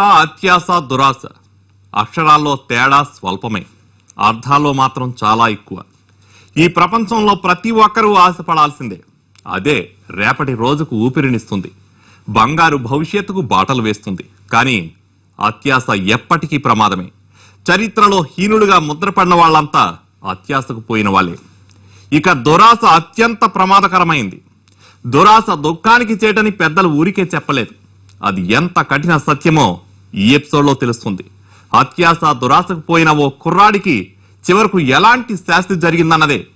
అత్యాస దురాశ. అక్షరాల్లో తేడా స్వల్పమే. అర్థాల్లో మాత్రం చాలా ఎక్కువ. ఈ ప్రపంచంలో ప్రతి ఒక్కరూ ఆశపడాల్సిందే. అదే రేపటి రోజుకు ఊపిరినిస్తుంది. బంగారు భవిష్యత్తుకు బాటలు వేస్తుంది. కానీ అత్యాశ ఎప్పటికీ ప్రమాదమే. చరిత్రలో హీనుడుగా ముద్రపడిన వాళ్ళంతా అత్యాశకు పోయిన వాళ్ళే. ఇక దురాశ అత్యంత ప్రమాదకరమైంది. దురాశ దుఃఖానికి చేటని పెద్దలు ఊరికే చెప్పలేదు. అది ఎంత కఠిన సత్యమో ఈ ఎపిసోడ్లో తెలుస్తుంది. అత్యాస దురాశకు పోయిన ఓ కుర్రాడికి చివరకు ఎలాంటి శాస్తి జరిగిందన్నదే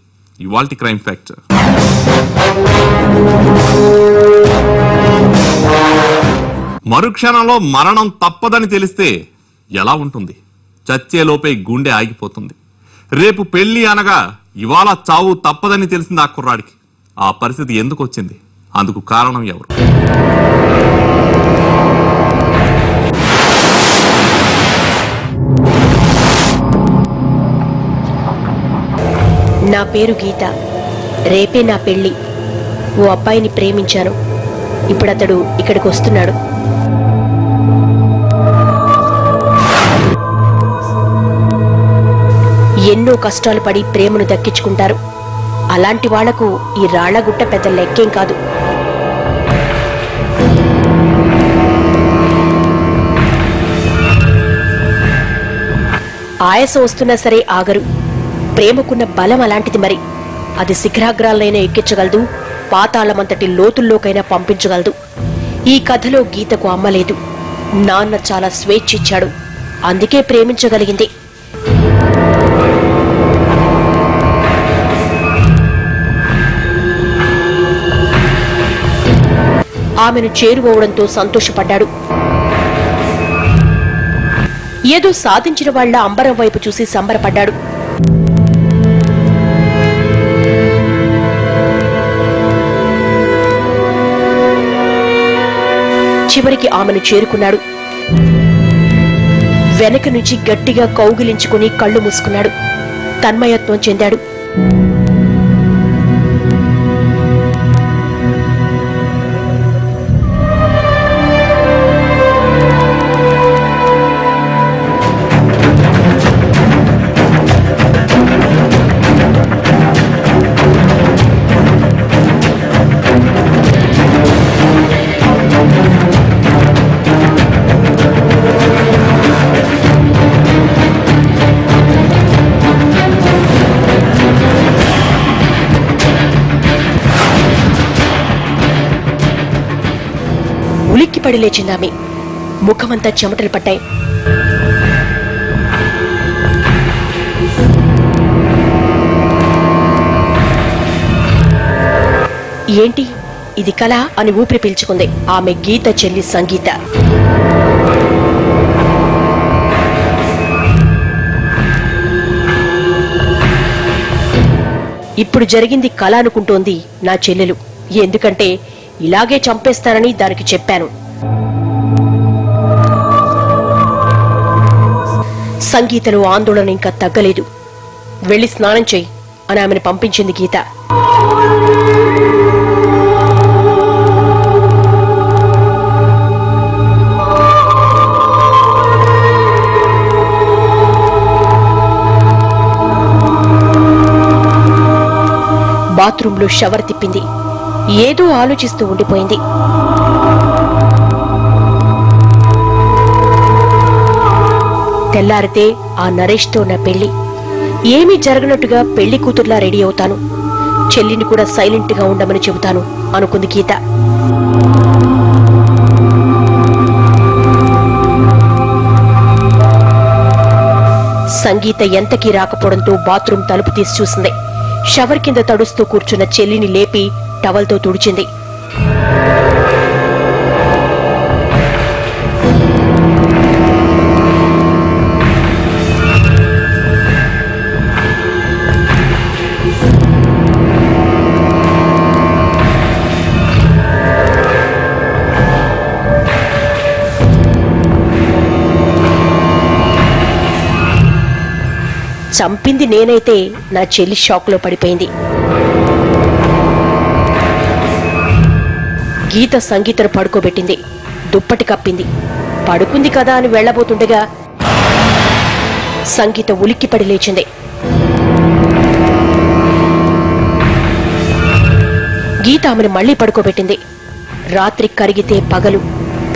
ఇవాల్టి క్రైమ్ ఫ్యాక్టర్ మరుక్షణంలో మరణం తప్పదని తెలిస్తే ఎలా ఉంటుంది? చచ్చేలోపే గుండె ఆగిపోతుంది. రేపు పెళ్ళి అనగా ఇవాళ చావు తప్పదని తెలిసింది ఆ కుర్రాడికి. ఆ పరిస్థితి ఎందుకు వచ్చింది? అందుకు కారణం ఎవరు? నా పేరు గీత. రేపే నా పెళ్ళి. ఓ అబ్బాయిని ప్రేమించాను. ఇప్పుడు అతడు ఇక్కడికి వస్తున్నాడు. ఎన్నో కష్టాలు పడి ప్రేమను దక్కించుకుంటారు. అలాంటి వాళ్ళకు ఈ రాళ్ళగుట్ట పెద్ద లెక్కేం కాదు. ఆయాసం వస్తున్నా సరే ఆగరు. ప్రేమకున్న బలం అలాంటిది మరి. అది శిఖరాగ్రాలైనా ఎక్కించగలదు పాతాళమంతటి లోతుల్లోకైనా పంపించగలదు. ఈ కథలో గీతకు అమ్మలేదు నాన్న చాలా స్వేచ్ఛ ఇచ్చాడు అందుకే ప్రేమించగలిగింది. ఆమెను చేరువవడంతో సంతోషపడ్డాడు. ఏదో సాధించిన వాళ్ళ అంబరం వైపు చూసి సంబరపడ్డాడు. చివరికి ఆమెను చేరుకున్నాడు. వెనక నుంచి గట్టిగా కౌగిలించుకుని కళ్ళు మూసుకున్నాడు. తన్మయత్వం చెందాడు. ఉలిక్కిపడి లేచిందామె. ముఖమంతా చెమటలు పట్టాయి. ఏంటి? ఇది కళ అని ఊపిరి పీల్చుకుంది. ఆమె గీత చెల్లి సంగీత. ఇప్పుడు జరిగింది కళ అనుకుంటోంది నా చెల్లెలు. ఎందుకంటే ఇలాగే చంపేస్తానని దానికి చెప్పాను. సంగీతలో ఆందోళన ఇంకా తగ్గలేదు. వెళ్ళి స్నానం చేయి అని ఆమెను పంపించింది గీత. బాత్రూంలో షవర్ తిప్పింది. ఏదో ఆలోచిస్తూ ఉండిపోయింది. తెల్లారితే ఆ నరేష్తో నా పెళ్ళి ఏమీ జరగనట్టుగా పెళ్ళి కూతుర్లా రెడీ అవుతాను. చెల్లిని కూడా సైలెంట్గా ఉండమని చెబుతాను అనుకుంది గీత. సంగీత ఎంతకీ రాకపోవడంతో బాత్రూం తలుపు తీసి చూసింది. షవర్ కింద తడుస్తూ కూర్చున్న చెల్లిని లేపి టవల్తో తుడిచింది. చంపింది నేనైతే నా చెల్లి షాక్లో పడిపోయింది. గీత సంగీతను పడుకోబెట్టింది. దుప్పటి కప్పింది. పడుకుంది కదా అని వెళ్ళబోతుండగా సంగీత ఉలిక్కిపడి లేచింది. గీత ఆమెను మళ్ళీ పడుకోబెట్టింది. రాత్రి కరిగితే పగలు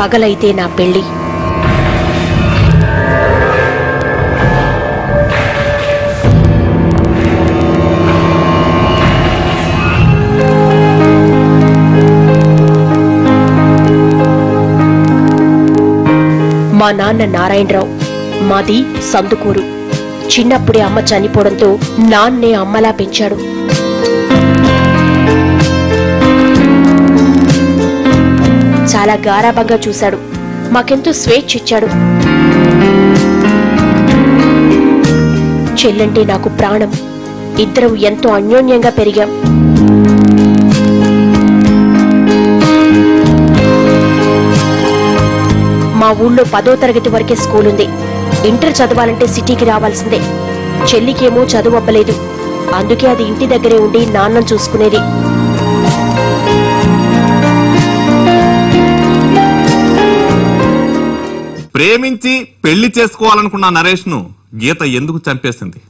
పగలైతే నా పెళ్ళి మా నాన్న నారాయణరావు. మాది సందుకూరు. చిన్నప్పుడే అమ్మ చనిపోవడంతో నాన్నే అమ్మలా పెంచాడు. చాలా గారాబంగా చూశాడు. మాకెంతో స్వేచ్ఛ ఇచ్చాడు. చెల్లంటే నాకు ప్రాణం. ఇద్దరం ఎంతో అన్యోన్యంగా పెరిగాం. మా ఊళ్ళో పదో తరగతి వరకే స్కూల్ ఉంది ఇంటర్ చదవాలంటే సిటీకి రావాల్సిందే. చెల్లికేమో చదువు అవ్వలేదు అందుకే అది ఇంటి దగ్గరే ఉండి నాన్నం చూసుకునేది. ప్రేమించి పెళ్ళి చేసుకోవాలనుకున్న నరేష్ను గీత ఎందుకు చంపేసింది?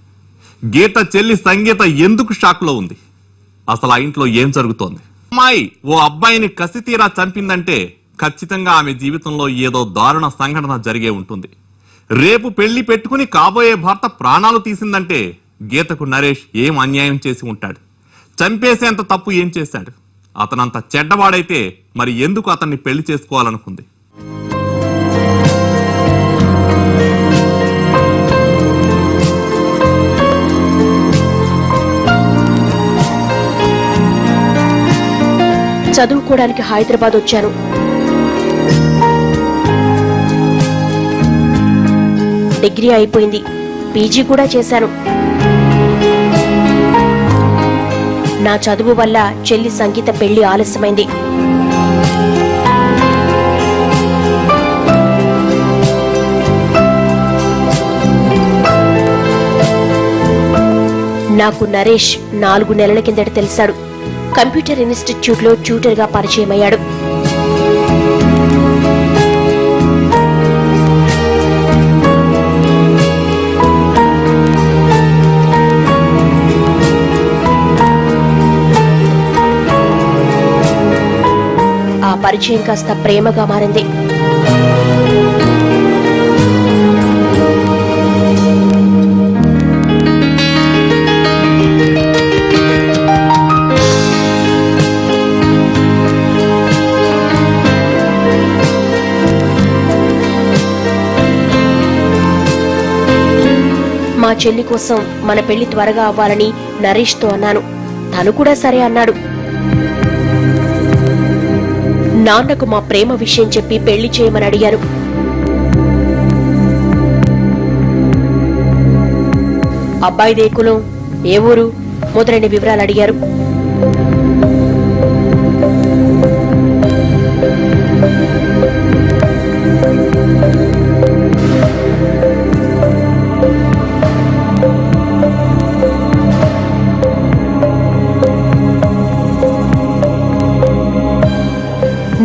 గీత చెల్లి సంగీత ఎందుకు షాక్లో ఉంది? అసలు ఆ ఇంట్లో ఏం జరుగుతోంది? అమ్మాయి ఓ అబ్బాయిని కసి తీరా చంపిందంటే ఖచ్చితంగా ఆమె జీవితంలో ఏదో దారుణ సంఘటన జరిగే ఉంటుంది. రేపు పెళ్ళి పెట్టుకుని కాబోయే భర్త ప్రాణాలు తీసిందంటే గీతకు నరేష్ ఏం అన్యాయం చేసి ఉంటాడు? చంపేసేంత తప్పు ఏం చేశాడు? అతనంత చెడ్డవాడైతే మరి ఎందుకు అతన్ని పెళ్ళి చేసుకోవాలనుకుంది? చదువుకోవడానికి హైదరాబాద్ వచ్చాను. డిగ్రీ అయిపోయింది. పీజీ కూడా చేశాను. నా చదువు వల్ల చెల్లి సంగీత పెళ్ళి ఆలస్యమైంది. నాకు నరేష్ నాలుగు నెలల కిందట తెలిసాడు. కంప్యూటర్ ఇన్స్టిట్యూట్లో ట్యూటర్గా పరిచయమయ్యాడు. పరిచయం కాస్త ప్రేమగా మారింది. మా చెల్లి కోసం మన పెళ్ళి త్వరగా అవ్వాలని నరేష్తో అన్నాను. తను కూడా సరే అన్నాడు. నాన్నకు మా ప్రేమ విషయం చెప్పి పెళ్ళి చేయమని అడిగారు. అబ్బాయిదే కులం ఏ ఊరు? మొదలైన వివరాలు అడిగారు.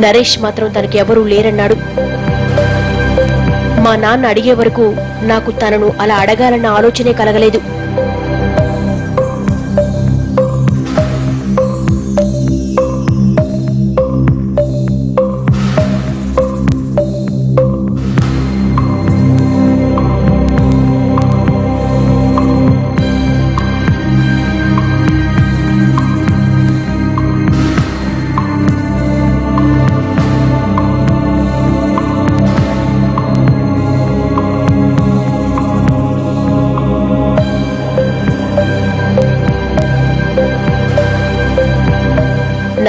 నరేష్ మాత్రం తనకి ఎవరూ లేరన్నాడు. మా నాన్న అడిగే వరకు నాకు తనను అలా అడగాలన్న ఆలోచనే కలగలేదు.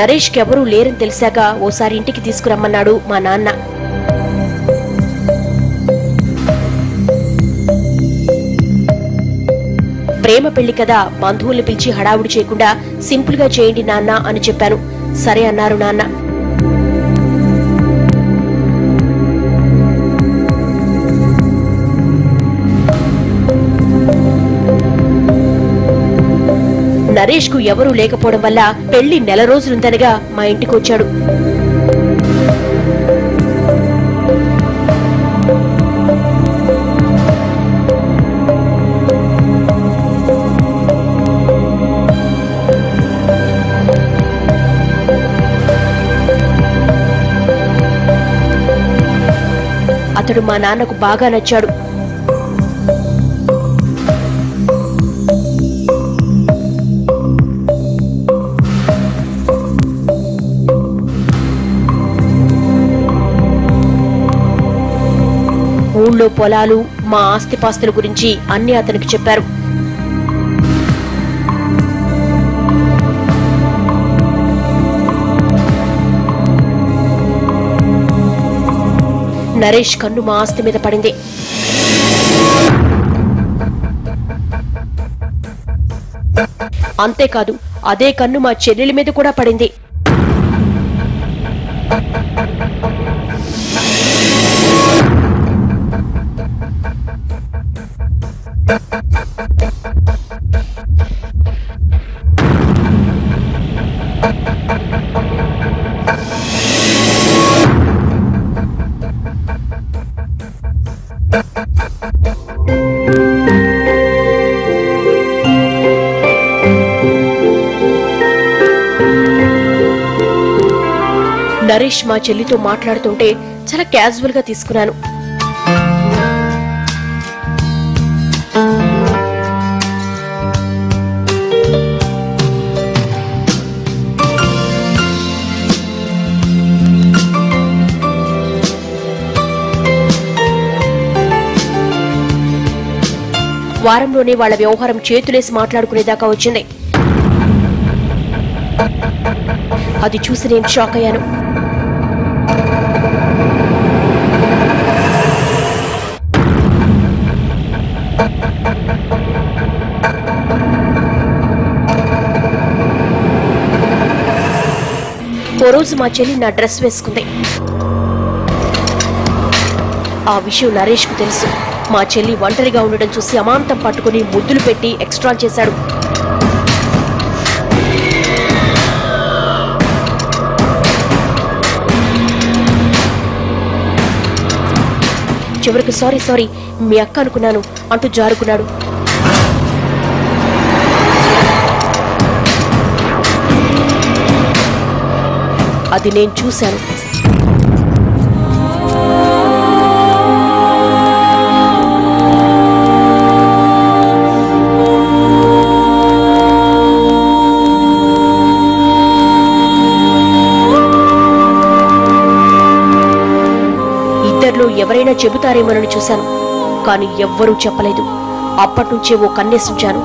నరేష్కి ఎవరూ లేరని తెలిసాక ఓసారి ఇంటికి తీసుకురమ్మన్నాడు మా నాన్న. ప్రేమ పెళ్ళి కదా బంధువుల్ని పిలిచి హడావుడి చేయకుండా సింపుల్గా చేయండి నాన్న అని చెప్పాను. సరే అన్నారు నాన్న. నరేష్కు ఎవరూ లేకపోవడం వల్ల పెళ్ళి నెల రోజులుందనగా మా ఇంటికి వచ్చాడు అతడు మా నాన్నకు బాగా నచ్చాడు. ఊళ్ళో పొలాలు మా ఆస్తిపాస్తుల గురించి అన్ని అతనికి చెప్పారు. నరేష్ కన్ను మా ఆస్తి మీద పడింది. అంతేకాదు అదే కన్ను మా చెల్లెలి మీద కూడా పడింది. నరేష్ మా చెల్లితో మాట్లాడుతుంటే చాలా క్యాజువల్గా తీసుకున్నాను. వారంలోనే వాళ్ళ వ్యవహారం చేతులేసి మాట్లాడుకునేదాకా వచ్చింది. అది చూసి నేను షాక్ అయ్యాను. ఓ రోజు మా చెల్లి నా డ్రెస్ వేసుకుంది. ఆ విషయం నరేష్కు తెలుసు. మా చెల్లి ఒంటరిగా ఉండడం చూసి అమాంతం పట్టుకుని ముద్దులు పెట్టి ఎక్స్ట్రా చేశాడు. చివరికి సారీ సారీ మీ అక్క అనుకున్నాను అంటూ జారుకున్నాడు. అది నేను చూశాను. ఎవరైనా చెబుతారేమోనని చూశాను కానీ ఎవ్వరూ చెప్పలేదు. అప్పటినుంచే ఓ కన్నేసించాను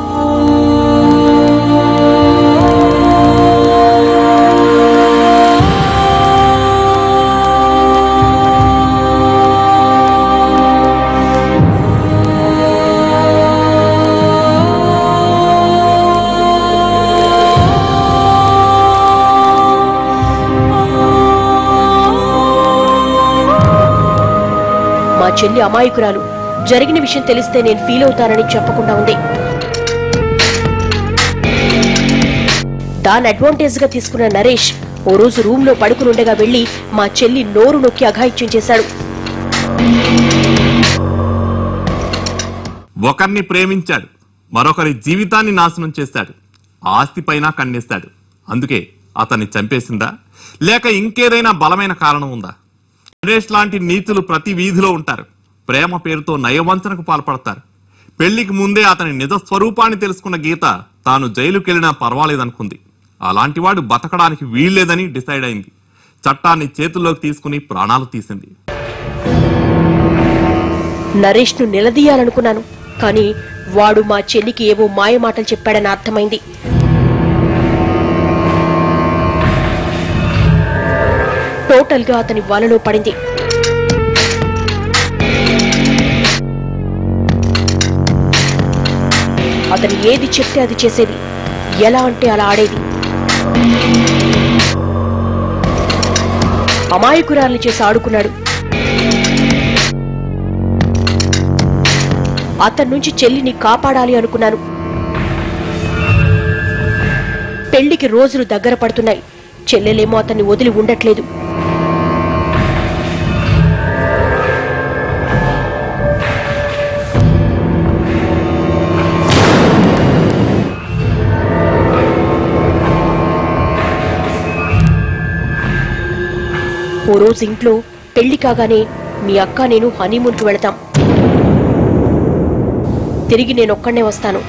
మా చెల్లి అమాయకురాలు. జరిగిన విషయం తెలిస్తే నేను ఫీల్ అవుతానని చెప్పకుండా ఉంది. దాని అడ్వాంటేజ్గా తీసుకున్న నరేష్ ఓ రోజు రూమ్లో పడుకునుండగా వెళ్ళి మా చెల్లి నోరు నొక్కి అఘాయిత్యం చేశాడు. ఒకరిని ప్రేమించాడు. మరొకరి జీవితాన్ని నాశనం చేశాడు. ఆస్తిపైన కన్నేస్తాడు. అందుకే అతన్ని చంపేసిందా? లేక ఇంకేదైనా బలమైన కారణం ఉందా? గణేష్ లాంటి నీతులు ప్రతి వీధిలో ఉంటారు. ప్రేమ పేరుతో నయవంచనకు పాల్పడతారు. పెళ్ళికి ముందే అతని నిజ స్వరూపాన్ని తెలుసుకున్న గీత తాను జైలుకెళ్ళినా పర్వాలేదనుకుంది. అలాంటివాడు బతకడానికి వీల్లేదని డిసైడ్ అయింది. చట్టాన్ని చేతుల్లోకి తీసుకుని ప్రాణాలు తీసింది. నరేష్ను నిలదీయాలనుకున్నాను కానీ వాడు మా చెల్లికి ఏవో మాయమాటలు చెప్పాడని అర్థమైంది. టోటల్గా అతని వలలో పడింది. అతను ఏది చెప్తే అది చేసేది. ఎలా అంటే అలా ఆడేది. అమాయకురాల్ని చేసి ఆడుకున్నాడు. అతని నుంచి చెల్లిని కాపాడాలి అనుకున్నాను. పెళ్ళికి రోజులు దగ్గర పడుతున్నాయి. చెల్లెలేమో అతన్ని వదిలి ఉండట్లేదు. ఓ రోజు ఇంట్లో పెళ్ళి కాగానే మీ అక్క నేను హనీమూన్కి వెళతాం. తిరిగి నేనొక్కడే వస్తాను.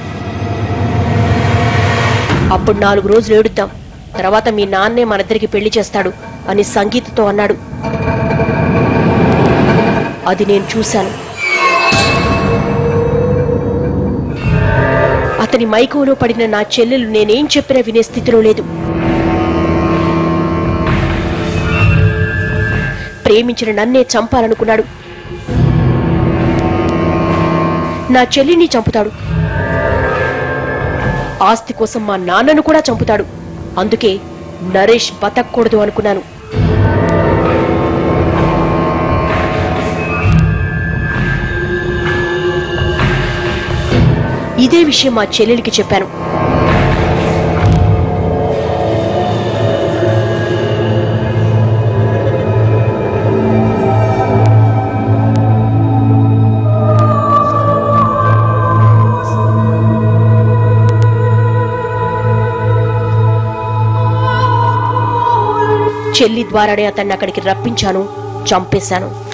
అప్పుడు నాలుగు రోజులు ఏడుద్దాం. తర్వాత మీ నాన్నే మనిద్దరికి పెళ్ళి చేస్తాడు అని సంగీతతో అన్నాడు. అది నేను చూశాను. అతని మైకోలో పడిన నా చెల్లెలు నేనేం చెప్పినా వినే స్థితిలో లేదు. ప్రేమించిన నన్నే చంపాలనుకున్నాడు. నా చెల్లిని చంపుతాడు. ఆస్తి కోసం మా నాన్నను కూడా చంపుతాడు. అందుకే నరేష్ బతకూడదు అనుకున్నాను. ఇదే విషయం మా చెల్లెలికి చెప్పాను. చెల్లి ద్వారానే అతన్ని అక్కడికి రప్పించాను చంపేశాను.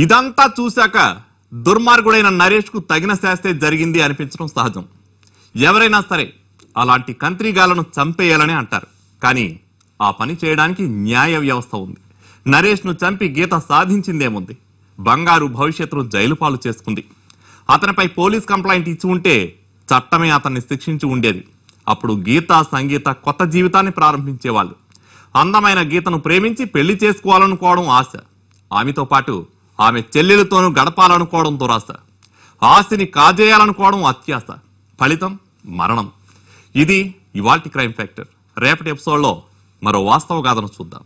ఇదంతా చూశాక దుర్మార్గుడైన నరేష్కు తగిన శాస్తే జరిగింది అనిపించడం సహజం. ఎవరైనా సరే అలాంటి కంత్రిగాలను చంపేయాలని అంటారు. కానీ ఆ పని చేయడానికి న్యాయ వ్యవస్థ ఉంది. నరేష్ను చంపి గీత సాధించిందేముంది? బంగారు భవిష్యత్తును జైలు పాలు చేసుకుంది. అతనిపై పోలీస్ కంప్లైంట్ ఇచ్చి ఉంటే చట్టమే అతన్ని శిక్షించి ఉండేది. అప్పుడు గీత సంగీత కొత్త జీవితాన్ని ప్రారంభించేవాళ్ళు. అందమైన గీతను ప్రేమించి పెళ్ళి చేసుకోవాలనుకోవడం ఆశ. ఆమెతో పాటు ఆమె చెల్లెలతోనూ గడపాలనుకోవడం దురాశ. ఆస్తిని కాజేయాలనుకోవడం అత్యాశ. ఫలితం మరణం. ఇది ఇవాల్టి క్రైమ్ ఫ్యాక్టర్. రేపటి ఎపిసోడ్లో మరో వాస్తవ గాథను చూద్దాం.